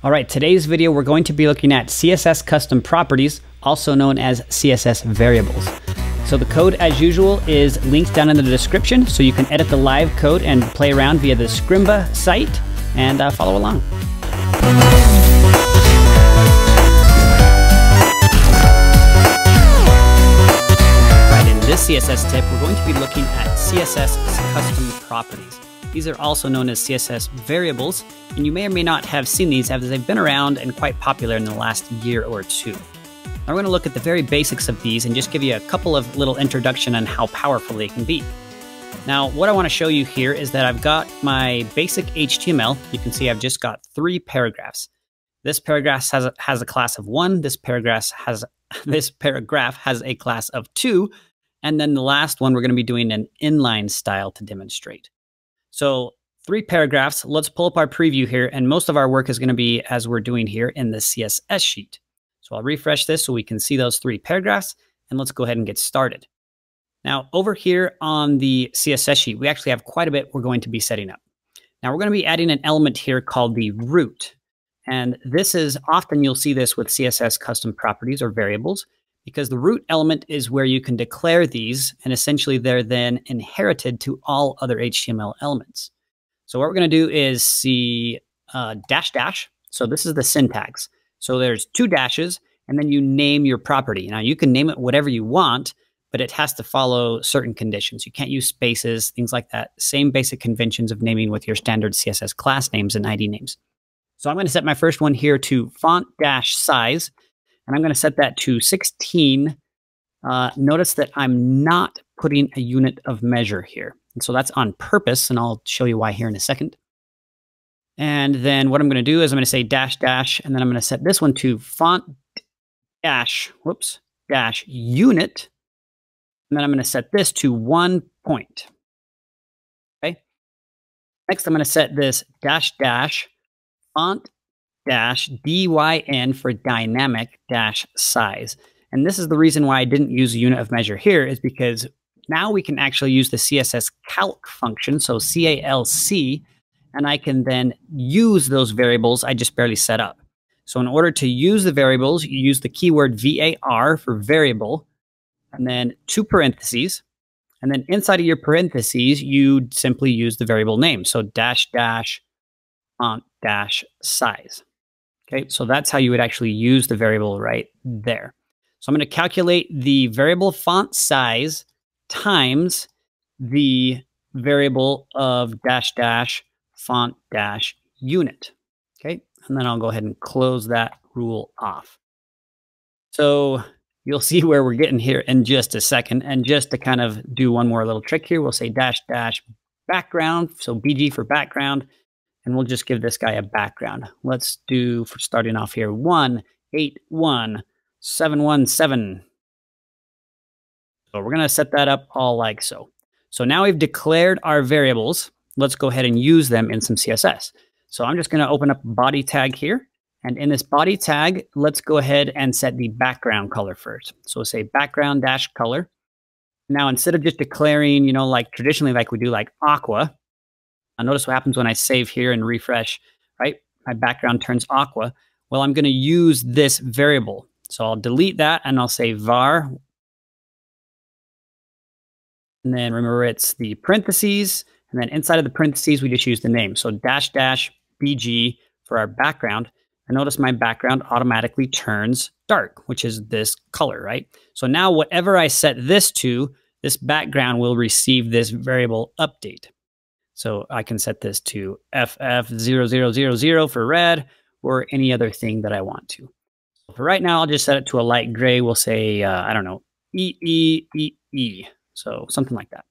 All right, today's video, we're going to be looking at CSS custom properties, also known as CSS variables. So the code, as usual, is linked down in the description, so you can edit the live code and play around via the Scrimba site and uh, follow along. Right, in this CSS tip, we're going to be looking at CSS custom properties. These are also known as CSS variables, and you may or may not have seen these as they've been around and quite popular in the last year or two. Now we're going to look at the very basics of these and just give you a couple of little introduction on how powerful they can be. Now, what I want to show you here is that I've got my basic HTML. You can see I've just got three paragraphs. This paragraph has a, has a class of one. This paragraph has this paragraph has a class of two, and then the last one we're going to be doing an inline style to demonstrate. So three paragraphs. Let's pull up our preview here. And most of our work is going to be as we're doing here in the CSS sheet. So I'll refresh this so we can see those three paragraphs. And let's go ahead and get started. Now, over here on the CSS sheet, we actually have quite a bit we're going to be setting up. Now, we're going to be adding an element here called the root. And this is often you'll see this with CSS custom properties or variables because the root element is where you can declare these and essentially they're then inherited to all other HTML elements. So what we're going to do is see uh, dash dash. So this is the syntax. So there's two dashes and then you name your property. Now you can name it whatever you want, but it has to follow certain conditions. You can't use spaces, things like that. Same basic conventions of naming with your standard CSS class names and ID names. So I'm going to set my first one here to font dash size and I'm going to set that to 16. Uh, notice that I'm not putting a unit of measure here. And so that's on purpose, and I'll show you why here in a second. And then what I'm going to do is I'm going to say dash dash, and then I'm going to set this one to font dash, whoops, dash unit. And then I'm going to set this to one point. Okay. Next, I'm going to set this dash dash font dash dyn for dynamic dash size. And this is the reason why I didn't use a unit of measure here is because now we can actually use the CSS calc function, so C-A-L-C, and I can then use those variables I just barely set up. So in order to use the variables, you use the keyword var for variable, and then two parentheses, and then inside of your parentheses, you simply use the variable name. So dash dash font dash size. Okay, so that's how you would actually use the variable right there. So I'm going to calculate the variable font size times the variable of dash dash font dash unit. Okay, and then I'll go ahead and close that rule off. So you'll see where we're getting here in just a second. And just to kind of do one more little trick here, we'll say dash dash background. So BG for background and we'll just give this guy a background. Let's do, for starting off here, 181717. So we're going to set that up all like so. So now we've declared our variables. Let's go ahead and use them in some CSS. So I'm just going to open up body tag here. And in this body tag, let's go ahead and set the background color first. So we'll say background dash color. Now, instead of just declaring, you know, like traditionally, like we do like aqua, now notice what happens when I save here and refresh, right? My background turns aqua. Well, I'm going to use this variable. So I'll delete that and I'll say var. And then remember it's the parentheses. And then inside of the parentheses, we just use the name. So dash dash BG for our background. And notice my background automatically turns dark, which is this color, right? So now whatever I set this to, this background will receive this variable update. So I can set this to FF0000 for red or any other thing that I want to. For right now, I'll just set it to a light gray. We'll say, uh, I don't know, E, E, E, E. So something like that.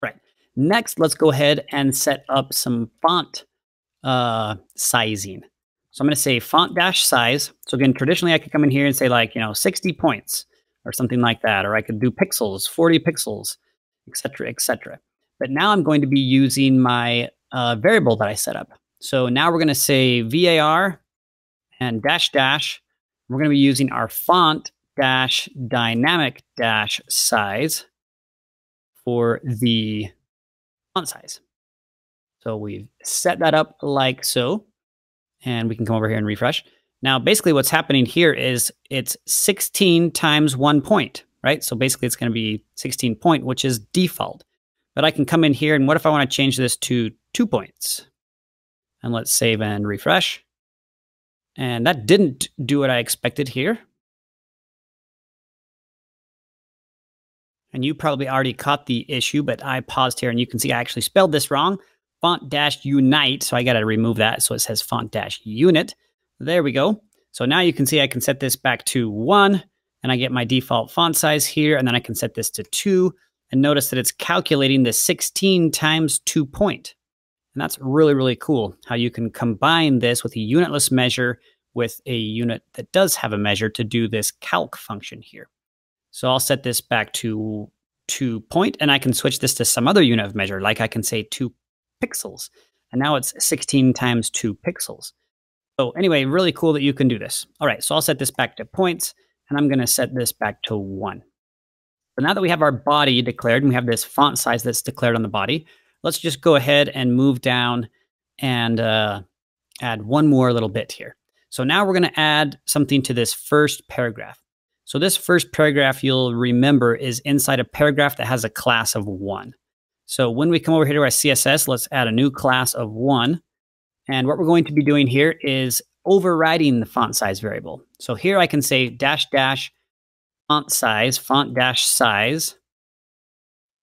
Right. Next, let's go ahead and set up some font uh, sizing. So I'm going to say font dash size. So again, traditionally I could come in here and say like, you know, 60 points or something like that. Or I could do pixels, 40 pixels, etc., etc. But now I'm going to be using my uh, variable that I set up. So now we're going to say var and dash dash. We're going to be using our font dash dynamic dash size for the font size. So we've set that up like so. and we can come over here and refresh. Now, basically what's happening here is it's 16 times one point, right? So basically it's going to be 16 point, which is default. But I can come in here and what if I want to change this to two points? And let's save and refresh. And that didn't do what I expected here. And you probably already caught the issue, but I paused here and you can see I actually spelled this wrong. Font dash unite. So I got to remove that. So it says font dash unit. There we go. So now you can see I can set this back to one and I get my default font size here. And then I can set this to two and notice that it's calculating the 16 times two point. And that's really, really cool how you can combine this with a unitless measure with a unit that does have a measure to do this calc function here. So I'll set this back to two point and I can switch this to some other unit of measure, like I can say two pixels. And now it's 16 times two pixels. So anyway, really cool that you can do this. All right, so I'll set this back to points and I'm gonna set this back to one. So now that we have our body declared and we have this font size that's declared on the body, let's just go ahead and move down and uh, add one more little bit here. So now we're going to add something to this first paragraph. So this first paragraph you'll remember is inside a paragraph that has a class of one. So when we come over here to our CSS, let's add a new class of one. And what we're going to be doing here is overriding the font size variable. So here I can say dash dash font size, font dash size.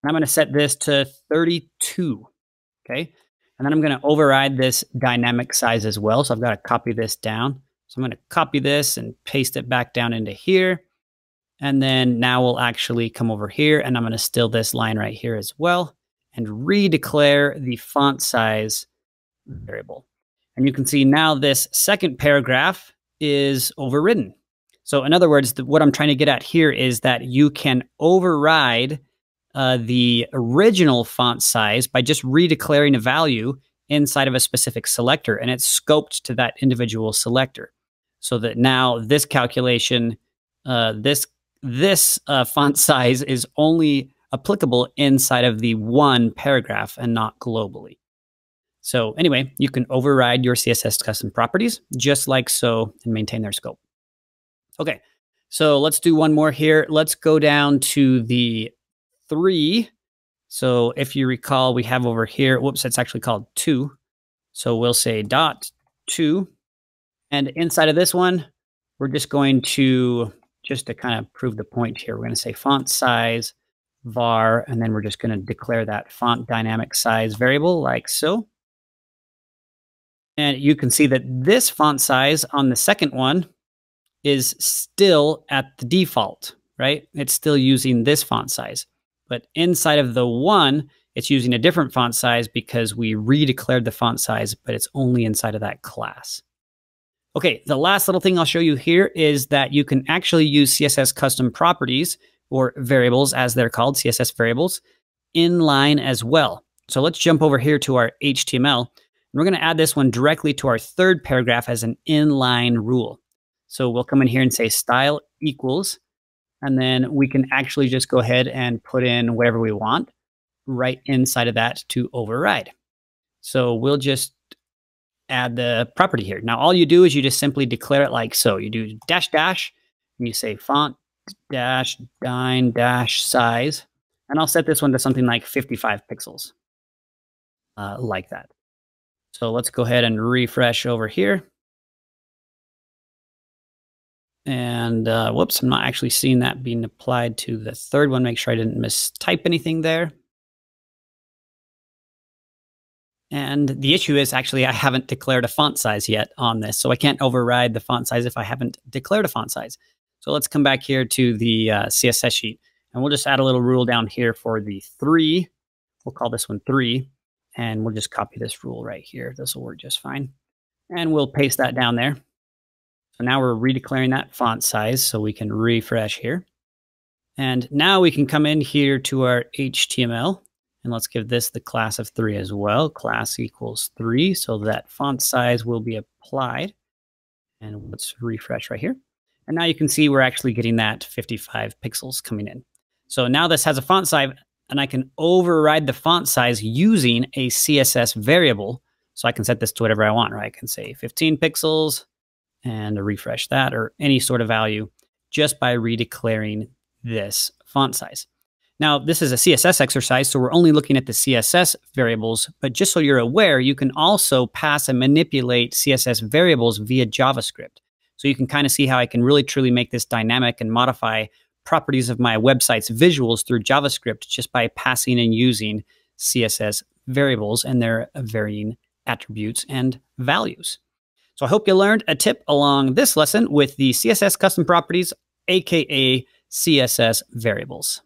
And I'm going to set this to 32. Okay. And then I'm going to override this dynamic size as well. So I've got to copy this down. So I'm going to copy this and paste it back down into here. And then now we'll actually come over here and I'm going to still this line right here as well and redeclare the font size variable. And you can see now this second paragraph is overridden. So in other words, the, what I'm trying to get at here is that you can override uh, the original font size by just redeclaring a value inside of a specific selector and it's scoped to that individual selector. So that now this calculation uh, this this uh, font size is only applicable inside of the one paragraph and not globally. So anyway you can override your css custom properties just like so and maintain their scope Okay, so let's do one more here. Let's go down to the three. So if you recall, we have over here, whoops, it's actually called two. So we'll say dot two. And inside of this one, we're just going to, just to kind of prove the point here, we're going to say font size var, and then we're just going to declare that font dynamic size variable like so. And you can see that this font size on the second one is still at the default, right? It's still using this font size. But inside of the one, it's using a different font size because we redeclared the font size, but it's only inside of that class. Okay, the last little thing I'll show you here is that you can actually use CSS custom properties or variables as they're called, CSS variables, inline as well. So let's jump over here to our HTML. And we're going to add this one directly to our third paragraph as an inline rule. So we'll come in here and say style equals, and then we can actually just go ahead and put in whatever we want right inside of that to override. So we'll just add the property here. Now, all you do is you just simply declare it like so. You do dash dash, and you say font dash dyn dash size, and I'll set this one to something like 55 pixels, uh, like that. So let's go ahead and refresh over here. And uh, whoops, I'm not actually seeing that being applied to the third one. Make sure I didn't mistype anything there. And the issue is actually I haven't declared a font size yet on this. So I can't override the font size if I haven't declared a font size. So let's come back here to the uh, CSS sheet. And we'll just add a little rule down here for the three. We'll call this one three. And we'll just copy this rule right here. This will work just fine. And we'll paste that down there. So now we're redeclaring that font size so we can refresh here. And now we can come in here to our HTML and let's give this the class of three as well. Class equals three. So that font size will be applied. And let's refresh right here. And now you can see we're actually getting that 55 pixels coming in. So now this has a font size and I can override the font size using a CSS variable So I can set this to whatever I want, right? I can say 15 pixels and refresh that or any sort of value just by redeclaring this font size. Now, this is a CSS exercise, so we're only looking at the CSS variables, but just so you're aware, you can also pass and manipulate CSS variables via JavaScript. So you can kind of see how I can really truly make this dynamic and modify properties of my website's visuals through JavaScript just by passing and using CSS variables and their varying attributes and values. So I hope you learned a tip along this lesson with the CSS custom properties, aka CSS variables.